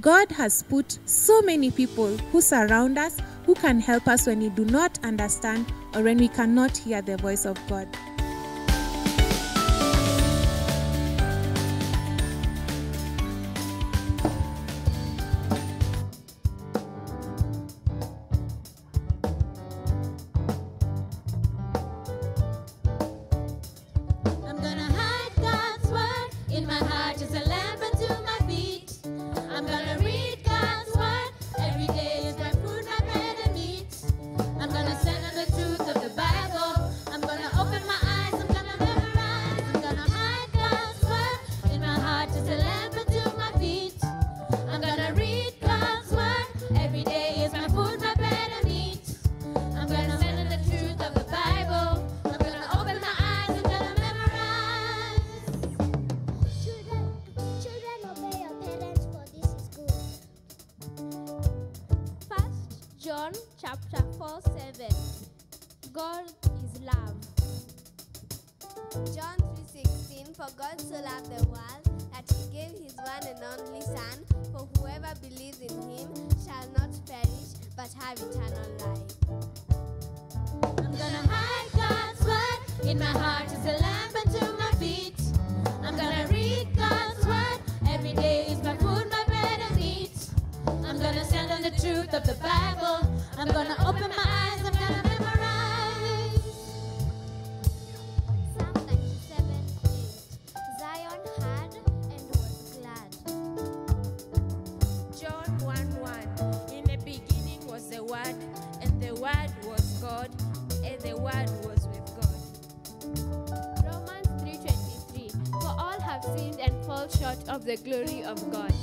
God has put so many people who surround us who can help us when we do not understand or when we cannot hear the voice of God. John chapter 4 7. God is love. John 3:16 For God so loved the world that he gave his one and only son for whoever believes in him shall not perish but have eternal life. I'm gonna hide God's word in my heart as a lamp truth of the Bible. I'm gonna open my eyes, I'm gonna memorize. Psalm 97, 8. Zion had and was glad. John 1, 1. In the beginning was the Word, and the Word was God, and the Word was with God. Romans 3, 23. For all have sinned and fall short of the glory of God.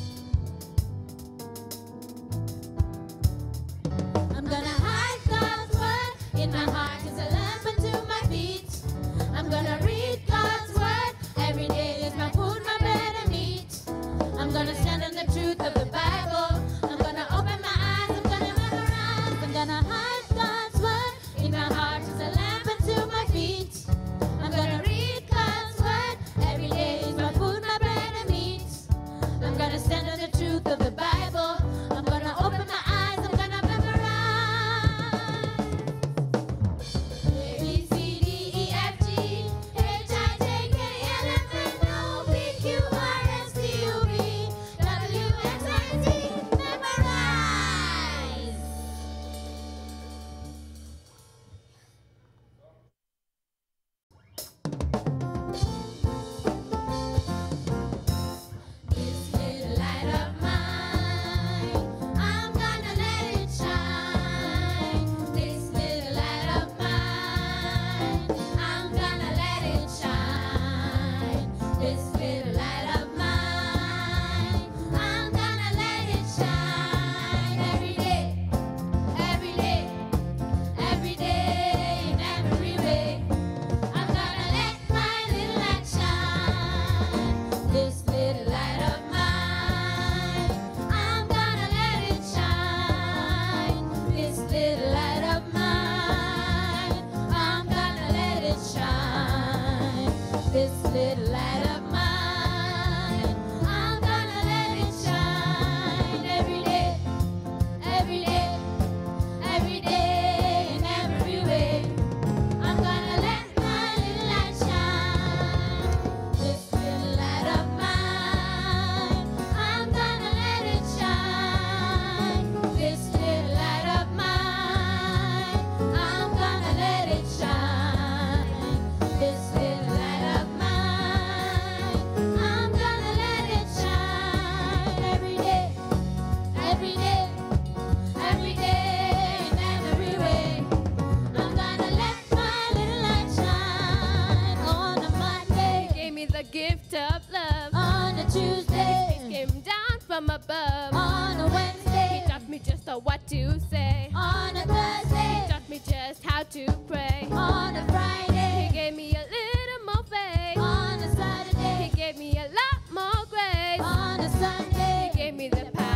so what to say. On a Thursday, he taught me just how to pray. On a Friday, he gave me a little more faith. On a Saturday, he gave me a lot more grace. On a Sunday, he gave me the power.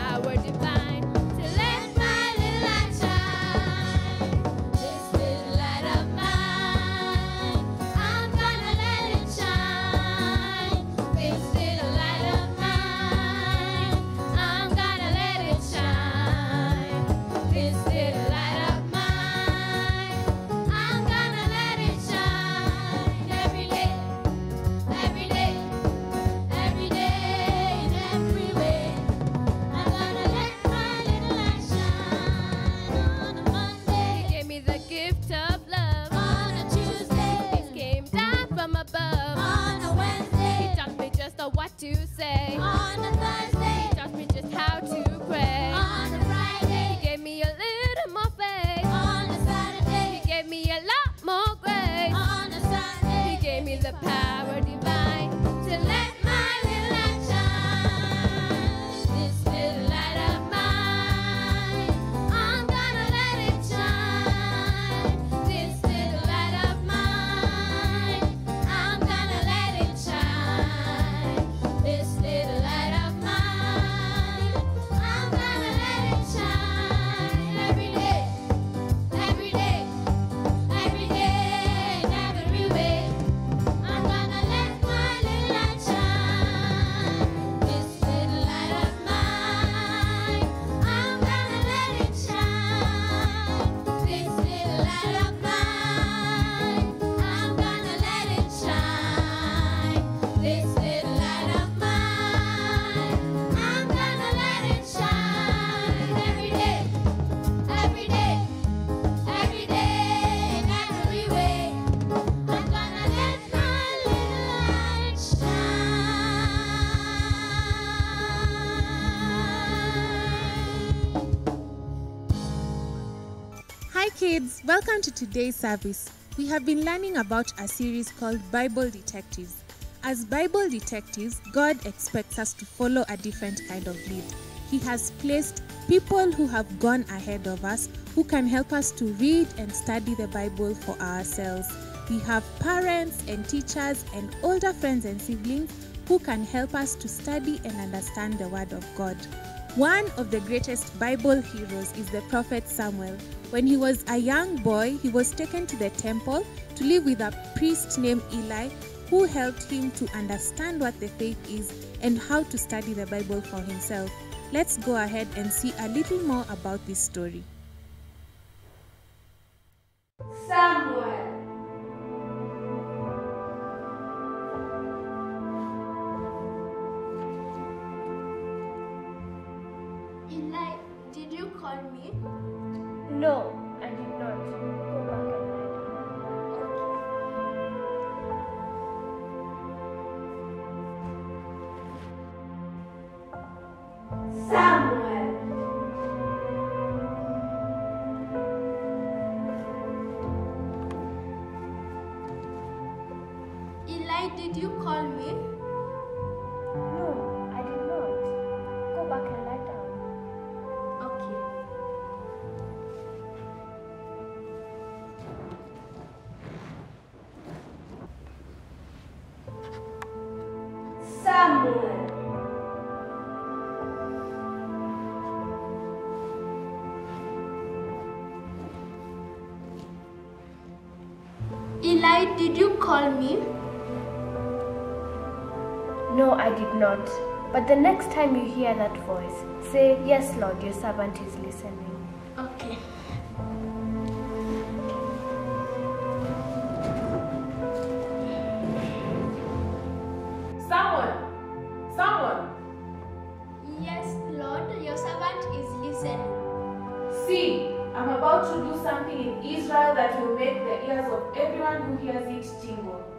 Kids. Welcome to today's service. We have been learning about a series called Bible Detectives. As Bible detectives, God expects us to follow a different kind of lead. He has placed people who have gone ahead of us who can help us to read and study the Bible for ourselves. We have parents and teachers and older friends and siblings who can help us to study and understand the Word of God. One of the greatest Bible heroes is the prophet Samuel. When he was a young boy, he was taken to the temple to live with a priest named Eli who helped him to understand what the faith is and how to study the Bible for himself. Let's go ahead and see a little more about this story. Samuel. Eli, did you call me? No, I did not. Go. Samuel. Eli, did you call me? Eli, did you call me? No, I did not. But the next time you hear that voice, say, Yes, Lord, your servant is listening. Okay. Something in Israel that will make the ears of everyone who hears it tingle.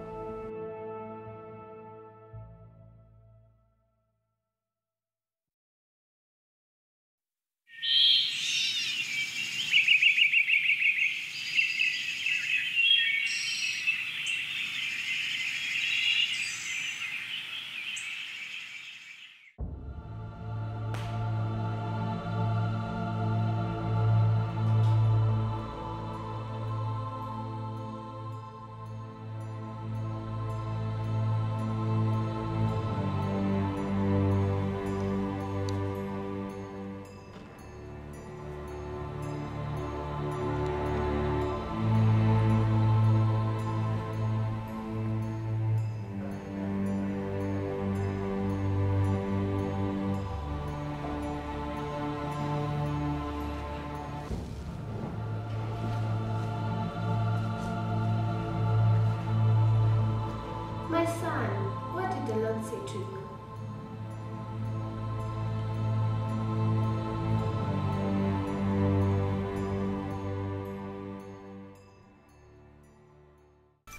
My son, what did the Lord say to you?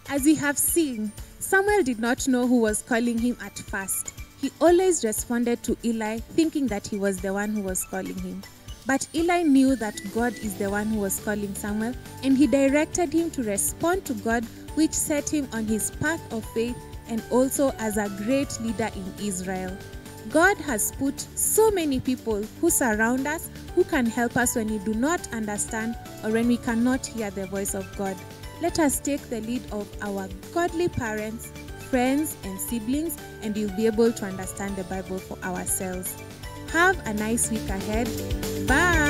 As we have seen, Samuel did not know who was calling him at first. He always responded to Eli thinking that he was the one who was calling him. But Eli knew that God is the one who was calling Samuel, and he directed him to respond to God, which set him on his path of faith and also as a great leader in Israel. God has put so many people who surround us who can help us when we do not understand or when we cannot hear the voice of God. Let us take the lead of our godly parents, friends, and siblings, and we'll be able to understand the Bible for ourselves. Have a nice week ahead. Bye.